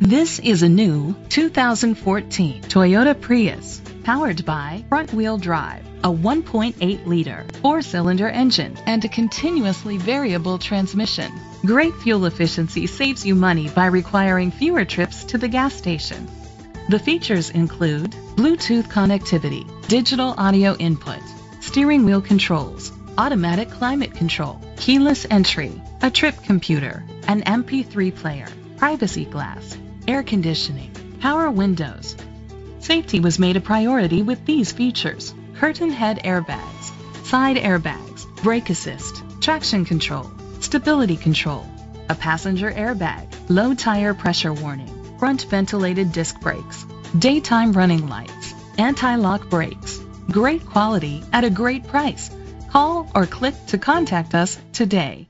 This is a new 2014 Toyota Prius, powered by front-wheel drive, a 1.8-liter four-cylinder engine, and a continuously variable transmission. Great fuel efficiency saves you money by requiring fewer trips to the gas station. The features include Bluetooth connectivity, digital audio input, steering wheel controls, automatic climate control, keyless entry, a trip computer, an MP3 player, privacy glass, air conditioning, power windows. Safety was made a priority with these features. Curtain head airbags, side airbags, brake assist, traction control, stability control, a passenger airbag, low tire pressure warning, front ventilated disc brakes, daytime running lights, anti-lock brakes. Great quality at a great price. Call or click to contact us today.